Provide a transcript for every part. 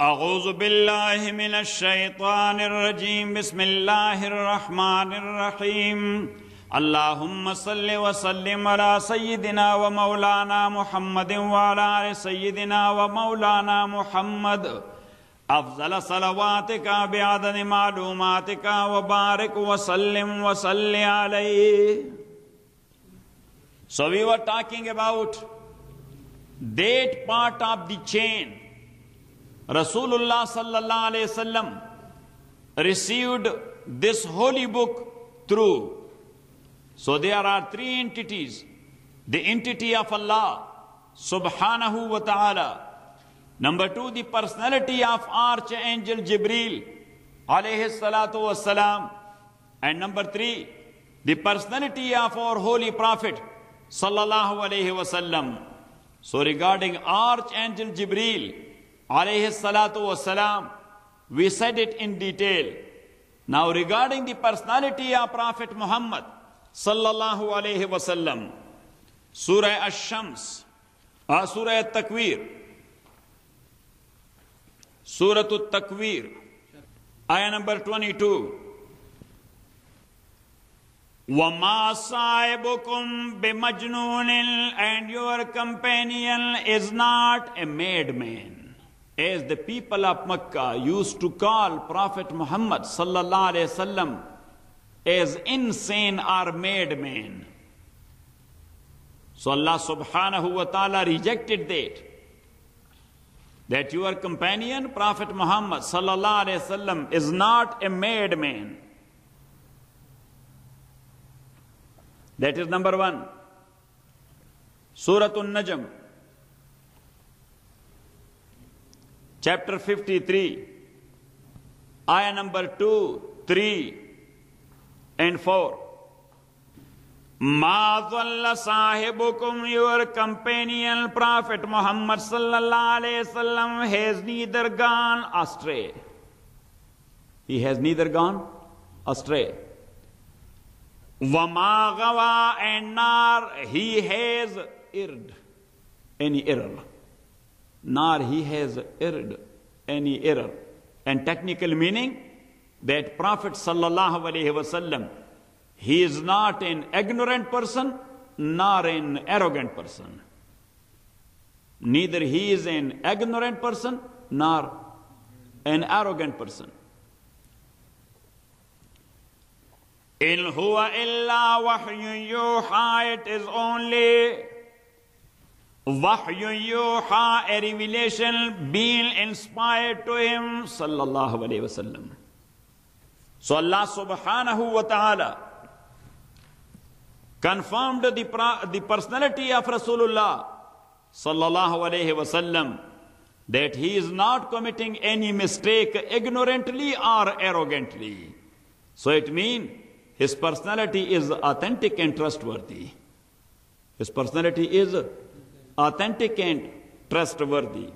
أعوذ بالله من الشيطان الرجيم. بسم الله الرحمن الرحيم. اللهم صل وسلم على سيدنا ومولانا محمد وعلى آل سيدنا ومولانا محمد. أفضل صلواتك بعدد معلوماتك وبارك وسلم وصل عليه. So we were talking about that part of the chain Rasulullah sallallahu alayhi wasallam received this holy book through. So there are three entities. The entity of Allah subhanahu wa ta'ala. Number two, the personality of Archangel Jibril alayhi salatu wasalam. And number three, the personality of our holy prophet sallallahu alayhi wasallam. So regarding Archangel Jibril, alayhi salatu wasalam. We said it in detail. Now regarding the personality of Prophet Muhammad sallallahu alayhi wasallam, Surah Ash-Shams, uh, Surah At-Takwir, Surah At-Takwir, ayah number 22. Wama sahibukum bimajnoonin and your companion is not a made man. As the people of Mecca used to call Prophet Muhammad sallallahu alaihi wasallam as insane or madman. So Allah subhanahu wa ta'ala rejected that. That your companion, Prophet Muhammad sallallahu alaihi wasallam, is not a madman. That is number one. Surah An-Najm, chapter 53 three number number two three and four साहेबुकुम your companion prophet Mohammad सल्लल्लाहु अलैहि सल्लम has neither gone astray he has neither gone astray Verma and nor he has erred any error Nar, he has erred any error. And technical meaning that Prophet sallallahu alaihi wasallam, he is not an ignorant person nor an arrogant person. Neither he is an ignorant person nor an arrogant person. In huwa illa wahyu yuha, it is only wahyu yuha, a revelation being inspired to him, sallallahu alayhi wasallam. So Allah subhanahu wa ta'ala confirmed the, the personality of Rasulullah sallallahu alayhi wasallam that he is not committing any mistake ignorantly or arrogantly. So it means his personality is authentic and trustworthy. His personality is authentic and trustworthy.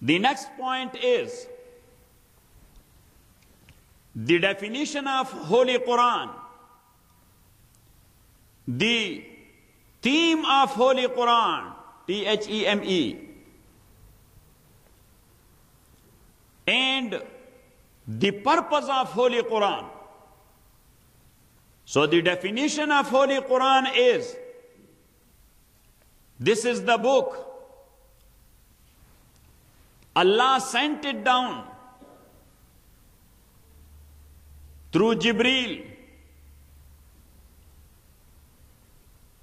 The next point is the definition of Holy Quran. The theme of Holy Quran, T H E M E, and the purpose of Holy Quran. So the definition of Holy Quran is this is the book. Allah sent it down through Jibril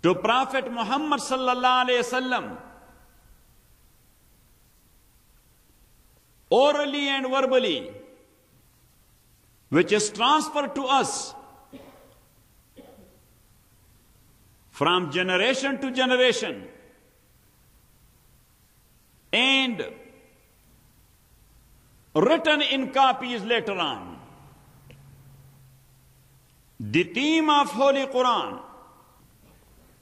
to Prophet Muhammad sallallahu alaihi wasallam orally and verbally which is transferred to us from generation to generation and written in copies later on. The theme of Holy Quran,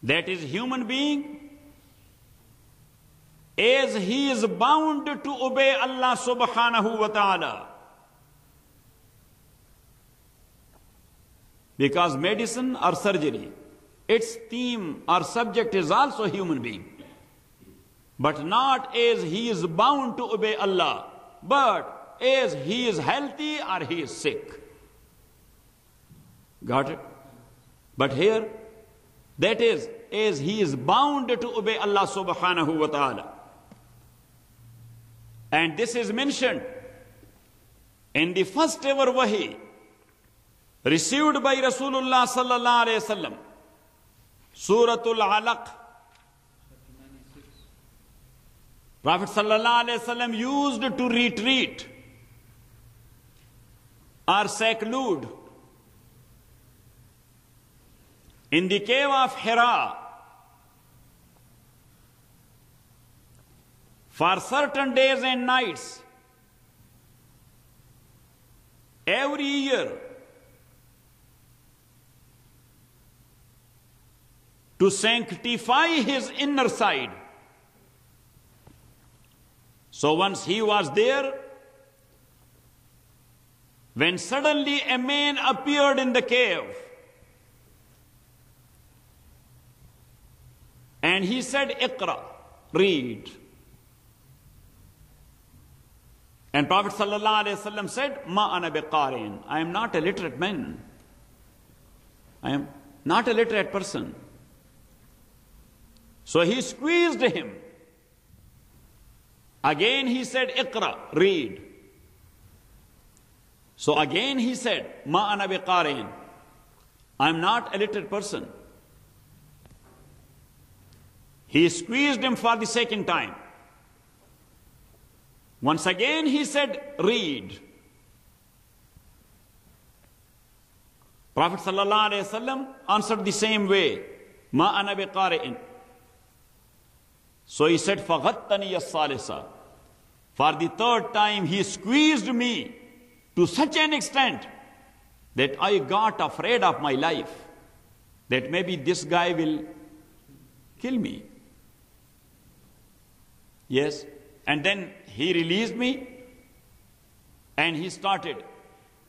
that is human being, as he is bound to obey Allah subhanahu wa ta'ala. Because medicine or surgery, its theme or subject is also human being. But not as he is bound to obey Allah, but as he is healthy or he is sick. Got it? But here, that is, as he is bound to obey Allah subhanahu wa ta'ala. And this is mentioned in the first ever wahi received by Rasulullah sallallahu alayhi wasallam, Suratul Alaq. Prophet wasallam used to retreat or seclude in the cave of Hira for certain days and nights every year to sanctify his inner side. So once he was there, when suddenly a man appeared in the cave, and he said, Iqra, read. And Prophet ﷺ said, Ma ana biqarin. I am not a literate man. I am not a literate person. So he squeezed him. Again he said, Iqra, read. So again he said, Ma ana biqarin. I am not a literate person. He squeezed him for the second time. Once again he said, read. Prophet ﷺ answered the same way, Ma ana biqari'in. So he said, فَغَتَّنِيَ الصَّالِسَ For the third time he squeezed me to such an extent that I got afraid of my life, that maybe this guy will kill me. Yes. And then he released me and he started.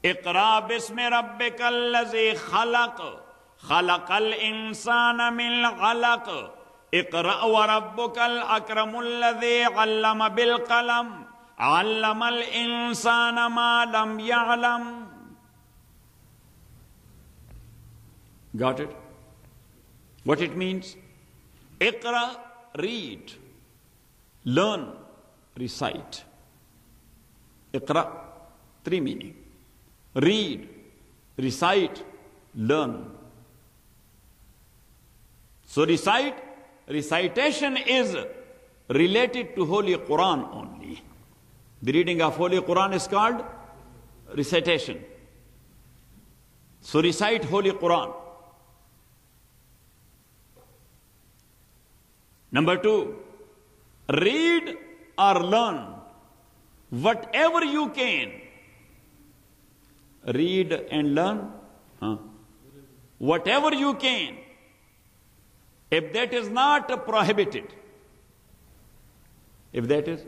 اقرا بسم ربك الذي خلق خلق الإنسان من علق اقرأ وربك الأكرم الذي علم بالقلم علم الإنسان ما لم يعلم Got it? What it means? Iqra, read. Learn, recite. Iqra, three meaning. Read, recite, learn. So recite, recitation is related to Holy Quran only. The reading of Holy Quran is called recitation. So recite Holy Quran. Number two, read or learn whatever you can. Read and learn. Huh? Whatever you can. If that is not prohibited, if that is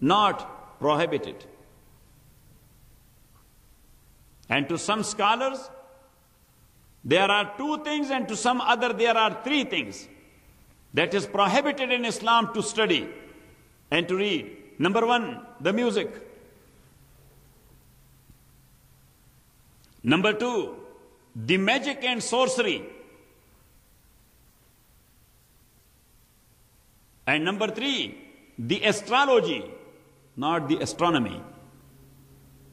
not prohibited. And to some scholars, there are two things, and to some other, there are three things that is prohibited in Islam to study and to read. Number one, the music. Number two, the magic and sorcery. And number three, the astrology, not the astronomy.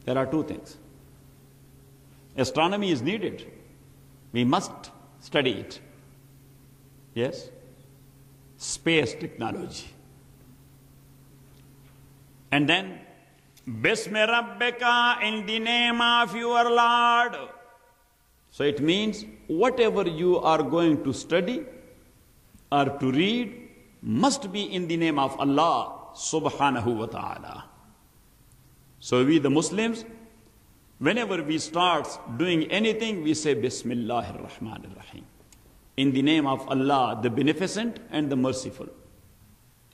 There are two things. Astronomy is needed. We must study it. Yes? Space technology. And then, Bismi Rabbika, in the name of your Lord. So it means whatever you are going to study or to read must be in the name of Allah subhanahu wa ta'ala. So we the Muslims, whenever we start doing anything, we say Bismillah ar-Rahman ar-Rahim. In the name of Allah, the Beneficent and the Merciful.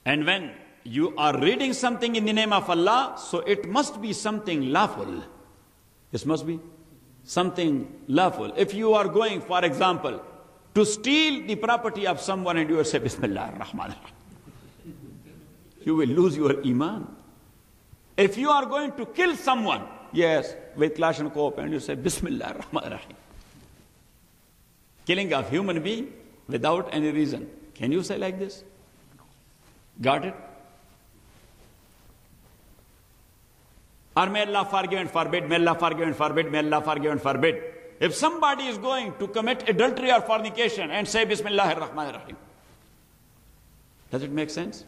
And when you are reading something in the name of Allah, so it must be something lawful. This must be something lawful. If you are going, for example, to steal the property of someone and you say Bismillah ar-Rahman you will lose your iman. If you are going to kill someone, yes, with Kalashnikov, and you say, Bismillah ar-Rahman. Killing of human being without any reason. Can you say like this? Got it? Or may Allah forgive and forbid, may Allah forgive and forbid, may Allah forgive and forbid. If somebody is going to commit adultery or fornication and say Bismillah ar-Rahman ar-Rahim, does it make sense?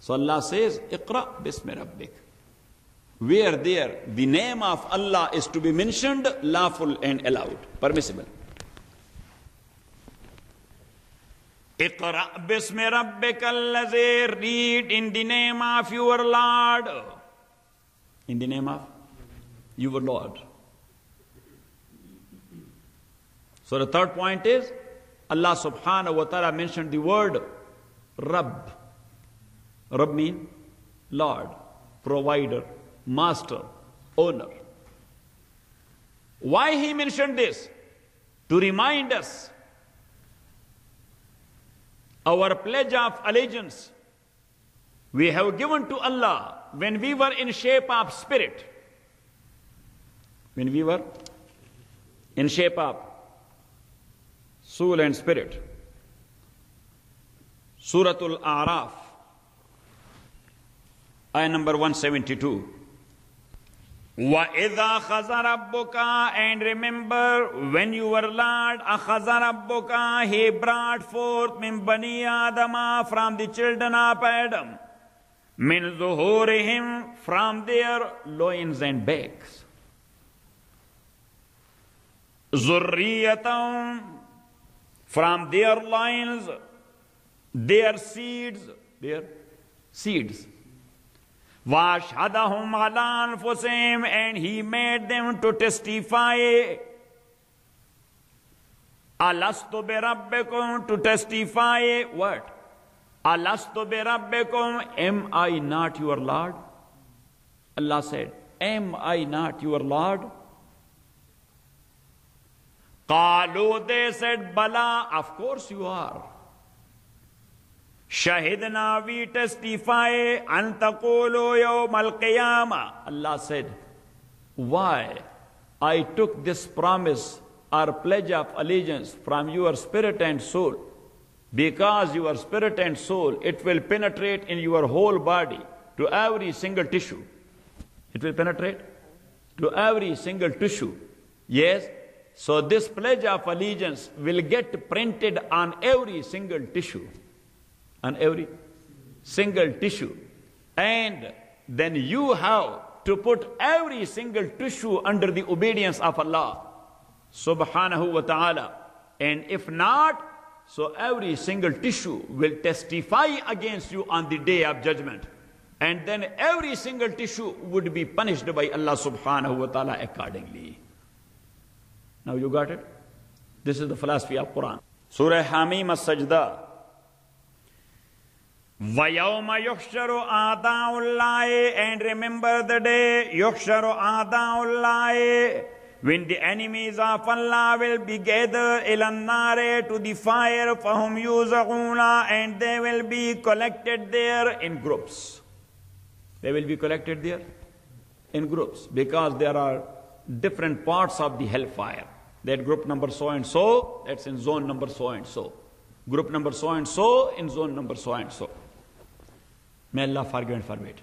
So Allah says, Iqra bismi rabbik. Where there the name of Allah is to be mentioned, lawful and allowed, permissible. Iqra bismi rabbik allazi, read in the name of your Lord. In the name of your Lord. So the third point is, Allah subhanahu wa ta'ala mentioned the word Rabb. Rabb means Lord, provider, master, owner. Why he mentioned this? To remind us our pledge of allegiance we have given to Allah when we were in shape of spirit. When we were in shape of soul and spirit. Suratul Araf, ayah number 172. وَإِذَا خَزَ رَبُّكَ And remember when you were Lord, أَخَزَ رَبُّكَ He brought forth min bani Adama from the children of Adam. Min zuhurihim from their loins and backs. Zurriyatam from their loins, their seeds, their seeds. وَأَشْهَدَهُمْ عَلَىٰ أَنفُسِهِمْ And he made them to testify. Alastu rabbikum to testify what? Alastu rabbikum Am I not your Lord? Allah said, Am I not your Lord? Qalu, they said, Bala, of course you are. Shahidna, we testify, antaqulu yawm al Allah said, why I took this promise or pledge of allegiance from your spirit and soul, because your spirit and soul, it will penetrate in your whole body to every single tissue. It will penetrate to every single tissue. Yes, so this pledge of allegiance will get printed on every single tissue on every single tissue. And then you have to put every single tissue under the obedience of Allah subhanahu wa ta'ala. And if not, so every single tissue will testify against you on the day of judgment. And then every single tissue would be punished by Allah subhanahu wa ta'ala accordingly. Now you got it? This is the philosophy of Quran. Surah Hamim as-Sajdah. Vayawma yuhsharu a'da'ullahi and remember the day yuhsharu a'da'ullahi when the enemies of Allah will be gathered ilannare to the fire fahum yuzaguna and they will be collected there in groups. They will be collected there in groups because there are different parts of the hellfire. That group number so and so, that's in zone number so and so. Group number so and so in zone number so and so. May Allah forgive and forbid.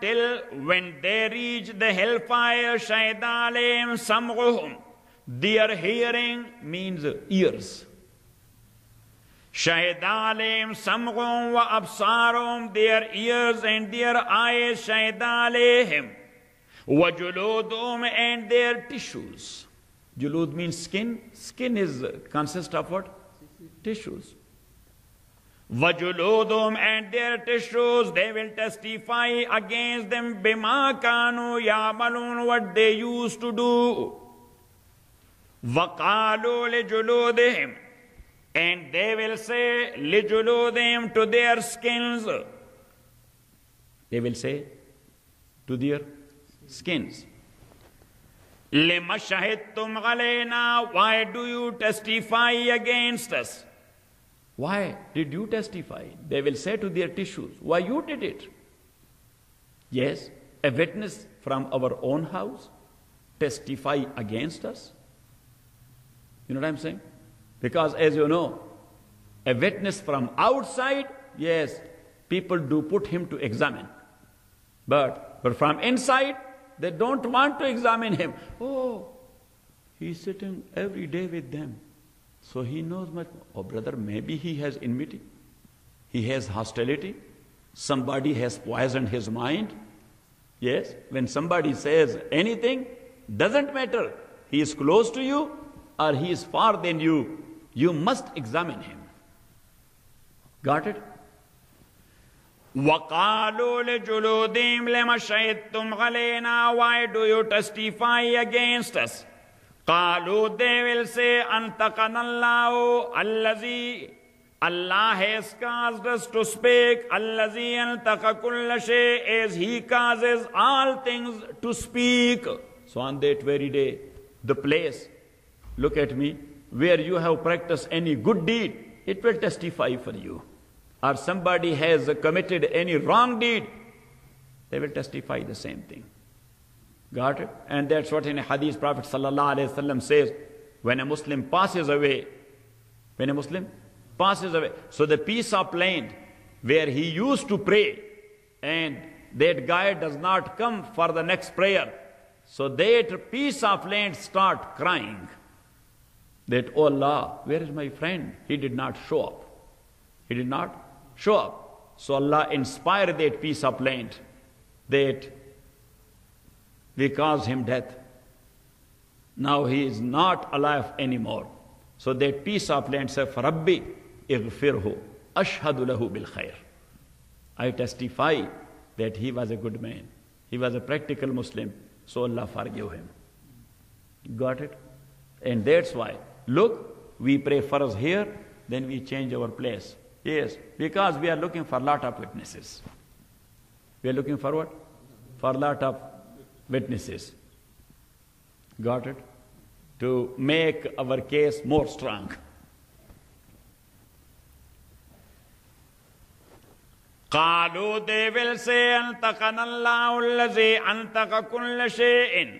Till when they reach the hellfire shaidalim sam'uhum. Their hearing means ears. Shaidalim sam'uhum wa absarum their ears and their eyes shaidalihim. Juludum and their tissues. Julud means skin. Skin is consists of what? Tissues. Vajuludum and their tissues, they will testify against them bima kanu yamalun, what they used to do. Vaqalu lijuludihim. And they will say lijuludihim to their skins. They will say to their skins. Lima shahidtum alayna, why do you testify against us? Why did you testify? They will say to their tissues, Why you did it? Yes, a witness from our own house testify against us. You know what I'm saying? Because as you know, a witness from outside, yes, people do put him to examine. But, but from inside, they don't want to examine him. Oh, he's sitting every day with them. So he knows much. Oh, brother, maybe he has enmity. He has hostility. Somebody has poisoned his mind. Yes, when somebody says anything, doesn't matter. He is close to you or he is far than you. You must examine him. Got it? وَقَالُوا لِجُلُودِهِمْ لَمَا شَهِدْتُمْ عَلَيْنَا Why do you testify against us? قالوا they will say أنتقنا الله الذي Allah has caused us to speak الذي أنتق كل شيء as He causes all things to speak. So on that very day, the place, look at me, where you have practiced any good deed, it will testify for you. Or somebody has committed any wrong deed, they will testify the same thing. Got it? And that's what in a hadith Prophet says, when a Muslim passes away, when a Muslim passes away, so the piece of land where he used to pray, and that guy does not come for the next prayer, so that piece of land start crying that, oh Allah, where is my friend? He did not show up. He did not up. So Allah inspired that of land that we caused him death. Now he is not alive anymore. So that piece of land said, Rabbi, ighfirhu, ashhadu lahu bil khair. I testify that he was a good man. He was a practical Muslim. So Allah forgive him. Got it? And that's why, look, we pray for us here, then we change our place. Yes, because we are looking for a lot of witnesses. We are looking for what? For a lot of witnesses. Got it? To make our case more strong. قالوا they will say أنتقنا الله الذي أنتق كل شيء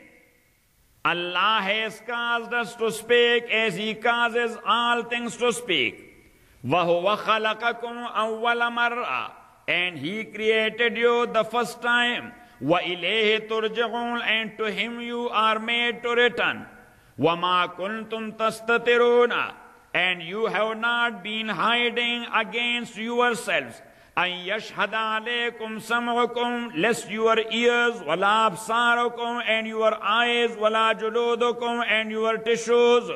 Allah has caused us to speak as He causes all things to speak. वह खलकुम अव्वल मर्रा and he created you the first time व इलेह तुरजगुल and to him you are made to return व मा कुन तुम तस्तरोना and you have not been hiding against yourself lest your ears wala absarukum and your eyes wala juludukum and your tissues.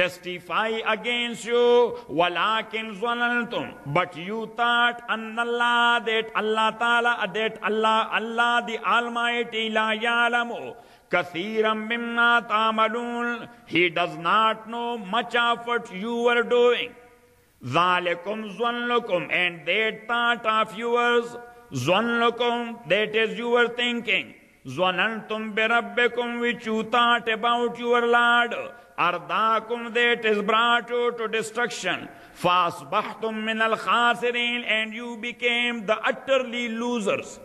testify against you walakin zanantum but you thought annallah that allah taala that allah allah the almighty la ya'lamu kathiran mimma ta'malun he does not know much of what you were doing zalikum zannukum and that thought of yours zannukum that is your thinking zanantum bi rabbikum which you thought about your lord أَرْضَاكُمْ That is brought you to destruction. فَأَصْبَحْتُمْ مِنَ الْخَاسِرِينَ And you became the utterly losers.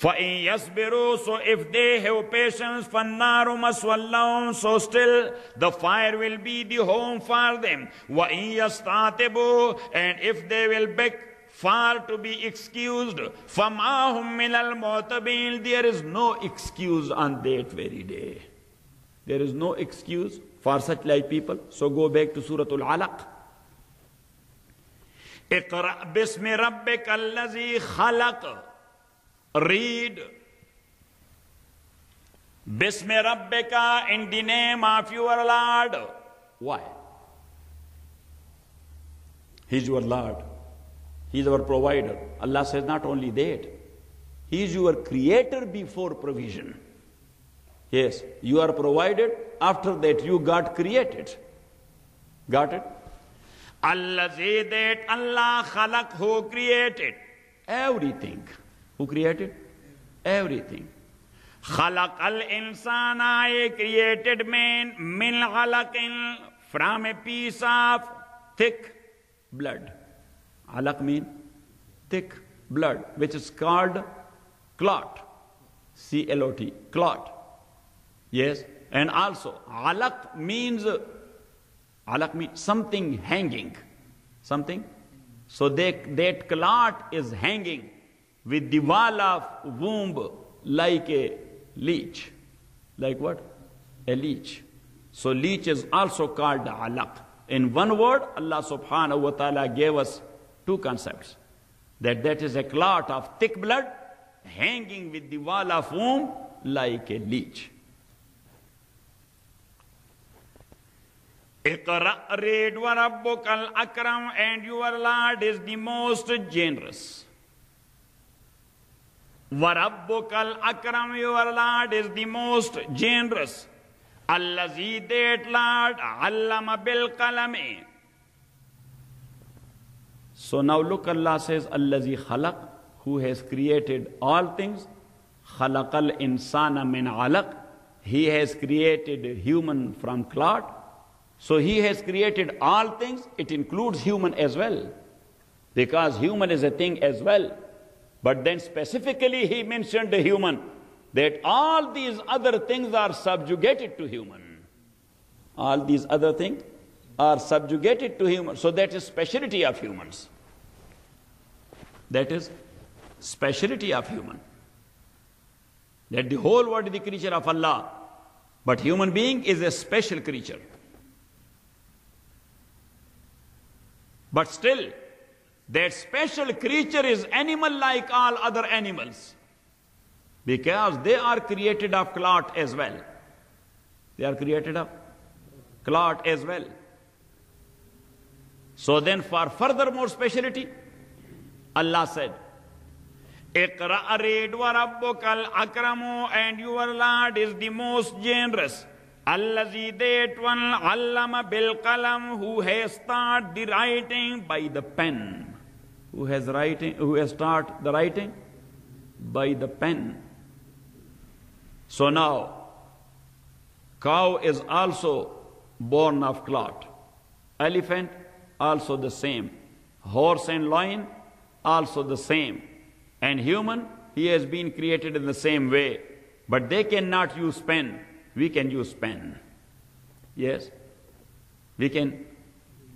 فَإِن يَصْبِرُوا So if they have patience, فَالنَّارُ مَسْوَى So still the fire will be the home for them. وَإِن يَسْتَعْتِبُوا And if they will beg far to be excused, فَمَا هُمْ مِنَ الْمُعْتَبِينَ There is no excuse on that very day. There is no excuse for such like people. So go back to Surah Al-Alaq. اقرأ باسم ربك الذي خلق read Bismi Rabbika in the name of your Lord. Why? He's your Lord. He's our provider. Allah says not only that, He is your creator before provision. Yes, you are provided. After that, you got created. Got it? Allah that Allah khalak who created everything. Who created? Everything. Khalak al insana, a created man, min ghalaqin, from a piece of thick blood. Alak mean thick blood, which is called clot. C L O T, clot. Yes, and also alaq means alaq means something hanging, something. So that, that clot is hanging with the wall of womb like a leech. Like what? A leech. So leech is also called alaq. In one word, Allah subhanahu wa ta'ala gave us two concepts. That that is a clot of thick blood hanging with the wall of womb like a leech. Iqra read wa rabbukal akram and your Lord is the most generous. Warabbukal akram, your Lord is the most generous. Allazi that Lord, allama bil kalami. So now look, Allah says, Allazi khalaq, who has created all things. Khalaqal insana min alaq. He has created human from clot. So he has created all things. It includes human as well. Because human is a thing as well. But then specifically he mentioned the human, that all these other things are subjugated to human. All these other things are subjugated to human. So that is speciality of humans. That is speciality of human. That the whole world is the creature of Allah, but human being is a special creature. But still, that special creature is animal like all other animals. Because they are created of clot as well. They are created of clot as well. So then for further more speciality, Allah said, Iqra read wa rabbukal akramu and your Lord is the most generous. Allazi that one allama bil kalam who has taught the writing by the pen. Who has writing who has taught the writing? By the pen. So now cow is also born of clot. Elephant also the same. Horse and lion also the same. And human, he has been created in the same way. But they cannot use pen. We can use pen. Yes? We can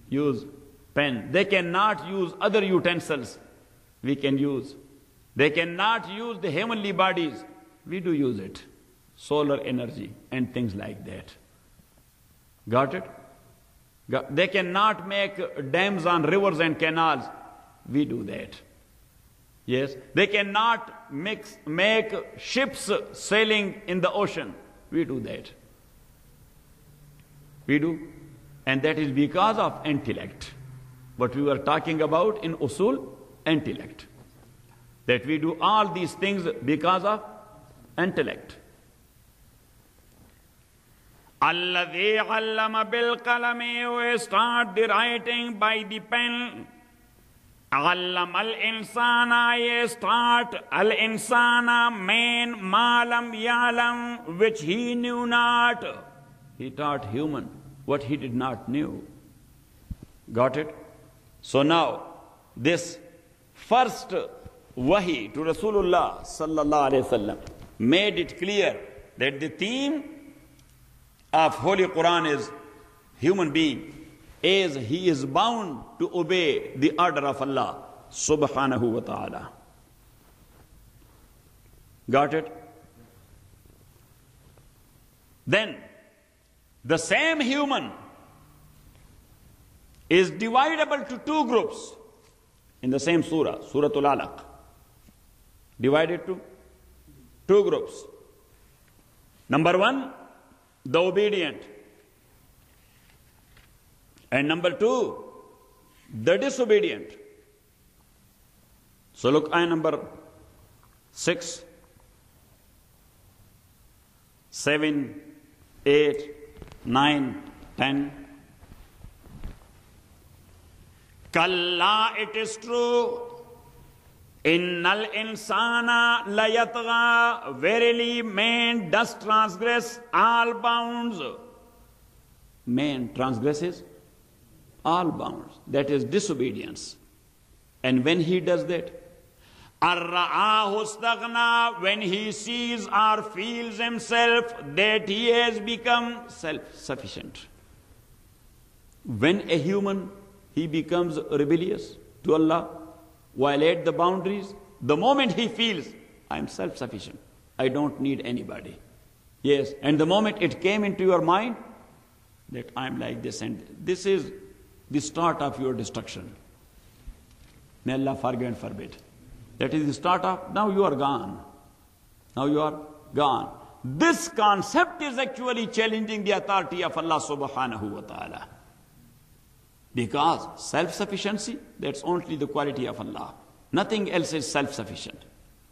use pen. They cannot use other utensils. We can use. They cannot use the heavenly bodies. We do use it. Solar energy and things like that. Got it? They cannot make dams on rivers and canals. We do that. Yes, they cannot mix, make ships sailing in the ocean. We do that. We do. And that is because of intellect. What we were talking about in usul, intellect. That we do all these things because of intellect. Allah allama bil kalami, we start the writing by the pen. علم الإنسان ye start الإنسان man malam yalam which he knew not he taught human what he did not knew got it so now this first wahi to Rasulullah sallallahu alaihi wasallam made it clear that the theme of Holy Quran is human being is he is bound to obey the order of Allah subhanahu wa ta'ala. Got it? Then the same human is dividable to two groups in the same surah, Suratul Alaq. Divided to two groups. Number one, the obedient. And number two, the disobedient. So look, ayah number six, seven, eight, nine, ten. Kalla, it is true. Innal insana layatga, verily man does transgress all bounds. Man transgresses all bounds. That is disobedience. And when he does that, when he sees or feels himself that he has become self-sufficient. When a human, he becomes rebellious to Allah, violate the boundaries, the moment he feels, I am self-sufficient, I don't need anybody. Yes, and the moment it came into your mind that I am like this and this is the start of your destruction. May Allah forgive and forbid. That is the start of, now you are gone. Now you are gone. This concept is actually challenging the authority of Allah subhanahu wa ta'ala. Because self-sufficiency, that's only the quality of Allah. Nothing else is self-sufficient.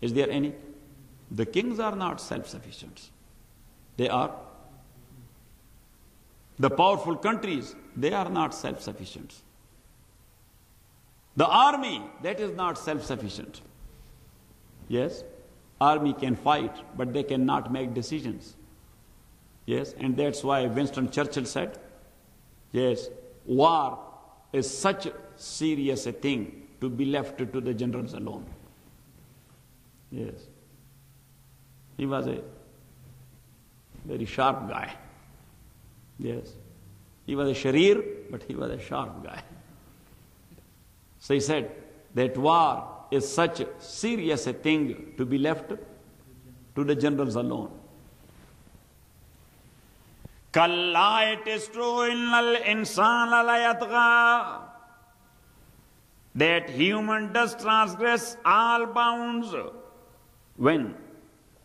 Is there any? The kings are not self-sufficient. They are. The powerful countries, they are not self-sufficient. The army, that is not self-sufficient. Yes, army can fight, but they cannot make decisions. Yes, and that's why Winston Churchill said, yes, war is such a serious a thing to be left to the generals alone. Yes. He was a very sharp guy. Yes. He was a sharir, but he was a sharp guy. So he said that war is such a serious a thing to be left to the generals alone. Kalla, it is true, innal insana layatgha, that human does transgress all bounds when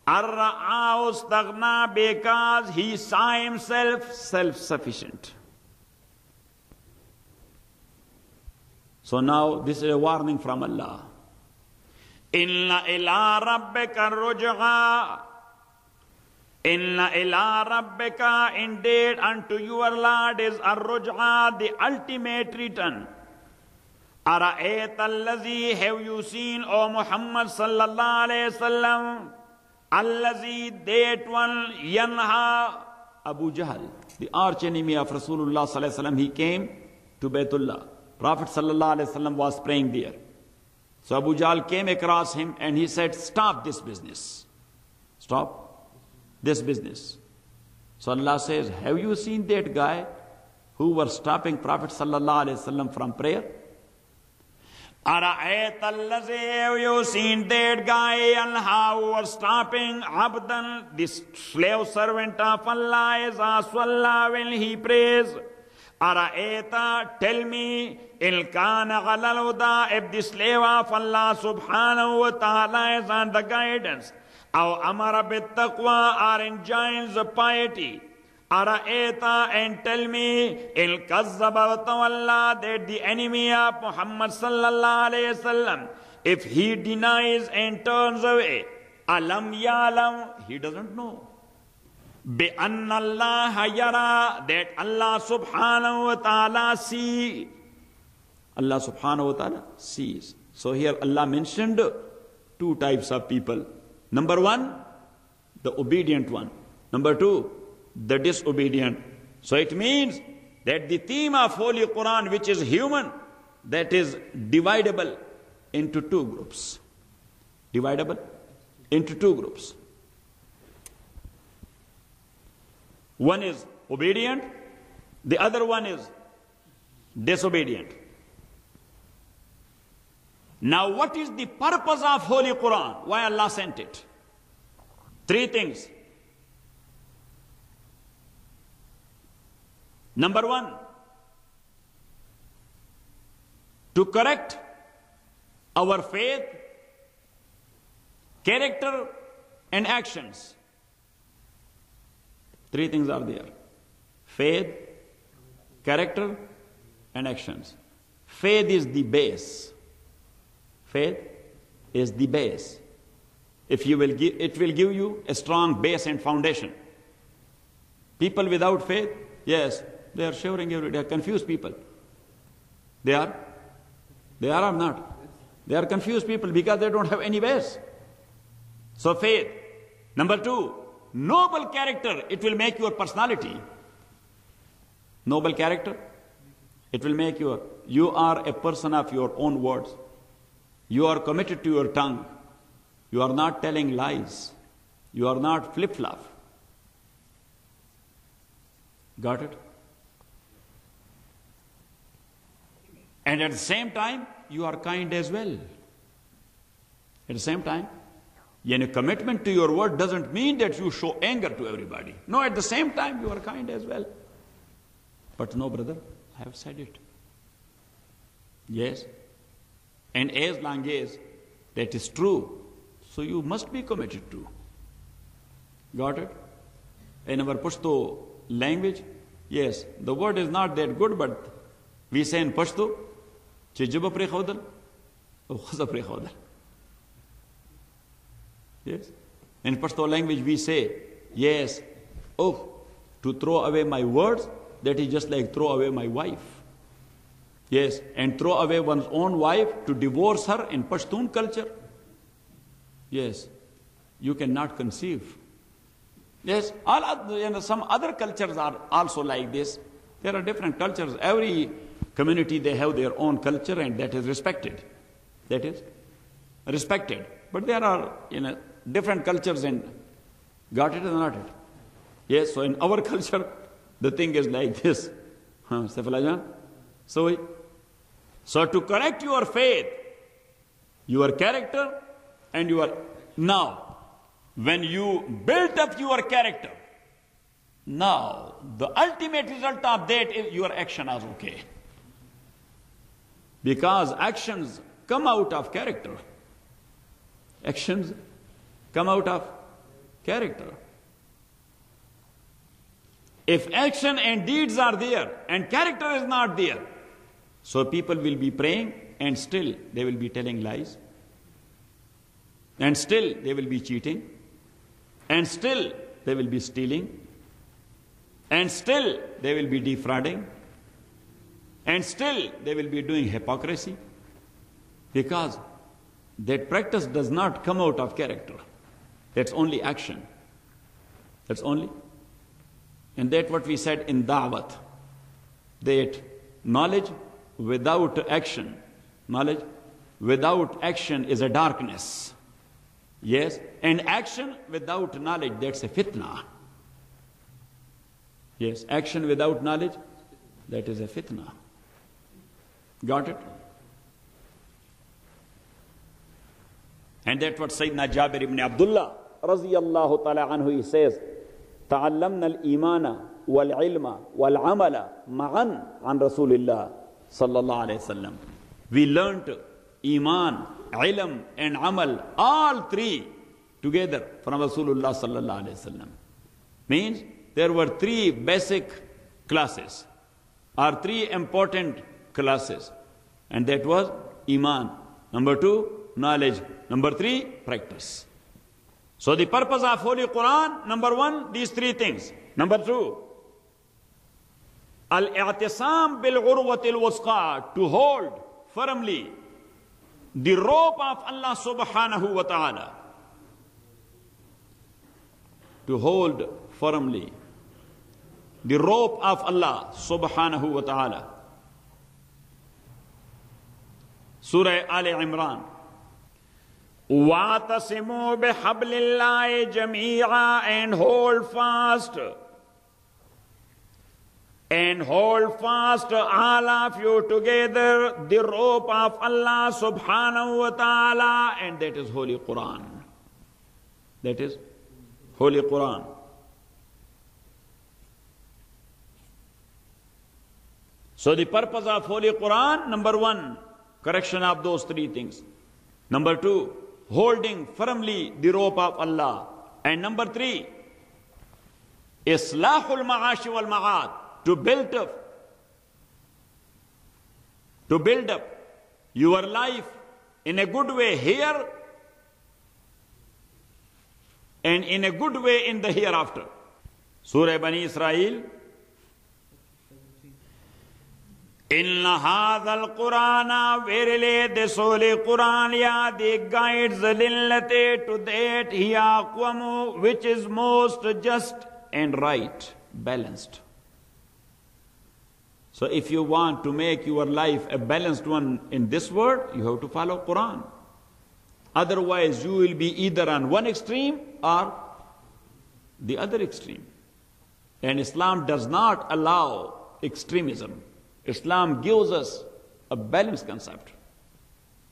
Arra'austagna because he saw himself self-sufficient. So now this is a warning from Allah. Inna ila rabbika ruj'a. Inna ila rabbika indeed unto your Lord is ar-ruj'a, the ultimate return. Ara'ayta allazi have you seen, O Muhammad sallallahu alayhi wasallam? Allazi, that one, yanha, Abu Jahl, the arch enemy of Rasulullah sallallahu alaihi wasallam, he came to Baytullah. Prophet ﷺ was praying there. So Abu Jahl came across him and he said, Stop this business. Stop this business. So Allah says, Have you seen that guy who was stopping Prophet ﷺ from prayer? Have you seen that guy and how was stopping Abdan, this slave servant of Allah, is Aswallah when he prays? Araeta, tell me, il kana ghalalhuda, if the slave of Allah subhanahu wa ta'ala is on the guidance, or amara bit taqwa, or enjoins piety, Araeta and tell me, Il kazzaba tawalla, that the enemy of Muhammad sallallahu alayhi wasallam, if he denies and turns away, alam yalam, he doesn't know. Bi anna Allah yara, that Allah subhanahu wa ta'ala see. Allah subhanahu wa ta'ala sees. So here Allah mentioned two types of people. Number one, the obedient one. Number two, the disobedient. So it means that the theme of Holy Quran, which is human, that is dividable into two groups. Dividable into two groups. One is obedient, the other one is disobedient. Now, what is the purpose of Holy Quran? Why Allah sent it? Three things. Number one, to correct our faith, character, and actions. Three things are there faith, character, and actions. Faith is the base. Faith is the base. If you will give, it will give you a strong base and foundation. People without faith, yes, they are shivering every day. They are confused people. They are? They are or not? They are confused people because they don't have any base. So faith. Number two, noble character. It will make your personality. Noble character. It will make you, you are a person of your own words. You are committed to your tongue. You are not telling lies. You are not flip flop. Got it? And at the same time, you are kind as well. At the same time, a commitment to your word doesn't mean that you show anger to everybody. No, at the same time, you are kind as well. But no, brother, I have said it. Yes. And as long as that is true, so you must be committed to. Got it? In our Pashto language, yes, the word is not that good, but we say in Pashto, Chijuba prechodal, oh, Khaza prechodal. Yes? In Pashto language, we say, yes, oh, to throw away my words, that is just like throw away my wife. Yes, and throw away one's own wife to divorce her in Pashtun culture. Yes, you cannot conceive. Yes, all other, you know, some other cultures are also like this. There are different cultures. Every community they have their own culture, and that is respected. That is respected. But there are you know different cultures, and got it or not it? Yes. So in our culture, the thing is like this. So, so to correct your faith, your character, and your now when you build up your character, now the ultimate result of that is your action is okay. Because actions come out of character. Actions come out of character. If action and deeds are there and character is not there, so people will be praying and still they will be telling lies. And still they will be cheating. And still they will be stealing. And still they will be defrauding. And still they will be doing hypocrisy. Because that practice does not come out of character. That's only action. That's only. And that's what we said in Dawat. That knowledge without action, knowledge without action is a darkness. Yes, and action without knowledge, that's a fitna. Yes, action without knowledge, that is a fitna. Got it? And that's what Sayyidina Jabir ibn Abdullah radiyallahu ta'ala anhu he says, تعلمنا الإيمان والعلم والعمل معا عن رسول الله صلى الله عليه وسلم. We learned Iman, ilm and amal, all three together from Rasulullah sallallahu alayhi wasallam. Means there were three basic classes or three important classes and that was Iman. Number two, knowledge. Number three, practice. So the purpose of Holy Quran, number one, these three things. Number two, al-i'tisam bil-urwati al to hold firmly the rope of Allah subhanahu wa ta'ala to hold firmly the rope of Allah subhanahu wa ta'ala. Surah Al Watasimu bihablillahi jami'a and hold fast. And hold fast all of you together the rope of Allah subhanahu wa ta'ala and that is Holy Quran. That is Holy Quran. So the purpose of Holy Quran, number one, correction of those three things. Number two, holding firmly the rope of Allah. And number three, Islahul Ma'ashi wal Ma'ad to build up, to build up your life in a good way here and in a good way in the hereafter. Surah Bani Israel. In hadha al-Quran, verily this holy Quran, ya the guides lillate to that hiya which is most just and right, balanced. So if you want to make your life a balanced one in this world, you have to follow Quran. Otherwise, you will be either on one extreme or the other extreme. And Islam does not allow extremism. Islam gives us a balanced concept,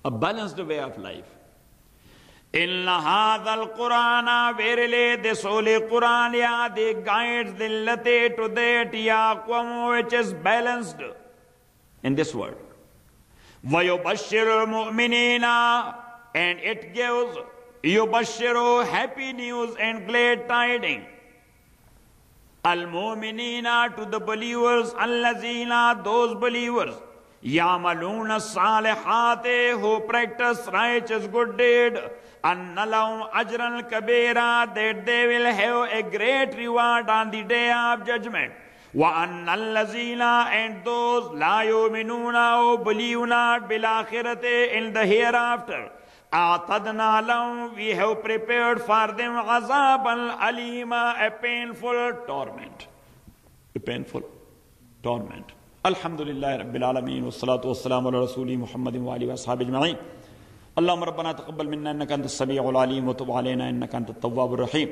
a balanced way of life. In hadal Qurana, verily this holy Quran, yeah, the guides the light to that yaqwam which is balanced in this world. Vayubashirul mu'minina, and it gives yubashiru happy news and glad tidings. Al-mu'minina to the believers, allazina, those believers, yamaluna salihate, who practice righteous good deed, annalahum ajran kabira, that they will have a great reward on the day of judgment. وأن الذين and those لا يؤمنون who believe not بالآخرة in the hereafter أعتدنا لهم we have prepared for them عذابا أليما a painful torment a painful torment الحمد لله رب العالمين والصلاة والسلام على رسوله محمد وعلى وأصحابه أجمعين اللهم ربنا تقبل منا إنك أنت السميع العليم وتب علينا إنك أنت التواب الرحيم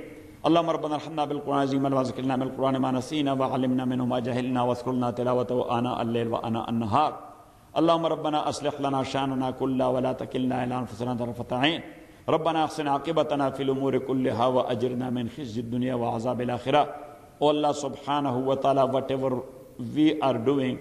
اللهم ربنا ارحمنا بالقرآن العظيم وذكرنا من القرآن ما نسينا وعلمنا منه ما جهلنا واذكرنا تلاوته آناء الليل وآناء النهار اللهم ربنا अल्लाह रबना असलना शानना कुल्ला वला तकिल्लाफ़तफ़तैन रबना auction आकबतना फ़िलमूर कुल्हा व अजरना मिन खिजुनिया व आज़ाबिल आखिरा ओ अल्लाह सुबहाना हुआ ताला whatever we are doing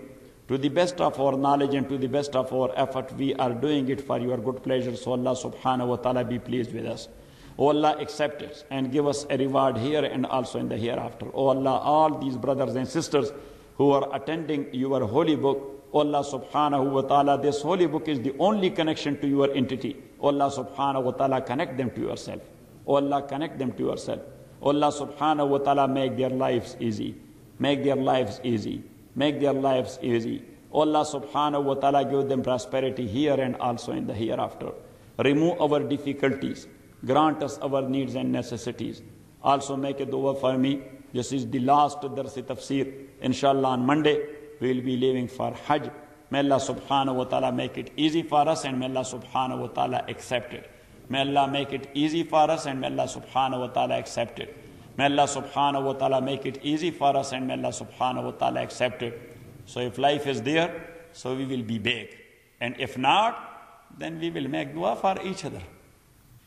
to the best of our knowledge and to the best of our effort, we are doing it for your good pleasure. So Allah subhanahu wa ta'ala be pleased with us. O oh Allah, accept us and give us a reward here and also in the hereafter. O oh Allah, all these brothers and sisters who are attending your holy book, Oh Allah subhanahu wa ta'ala, this holy book is the only connection to your entity. Oh Allah subhanahu wa ta'ala, connect them to yourself. Oh Allah, connect them to yourself. Allah subhanahu wa ta'ala, make their lives easy. Make their lives easy. Make their lives easy. Allah subhanahu wa ta'ala, give them prosperity here and also in the hereafter. Remove our difficulties. Grant us our needs and necessities. Also make a dua for me. This is the last Darsi Tafsir. Inshallah on Monday will be leaving for Hajj. May Allah subhanahu wa ta'ala make it easy for us and may Allah subhanahu wa ta'ala accept it. May Allah make it easy for us and may Allah subhanahu wa ta'ala accept it. May Allah subhanahu wa ta'ala make it easy for us and may Allah subhanahu wa ta'ala accept it. So if life is there, so we will be big. And if not, then we will make dua for each other.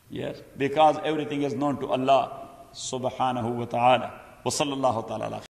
Yes, because everything is known to Allah subhanahu wa ta'ala. وصلى الله تعالى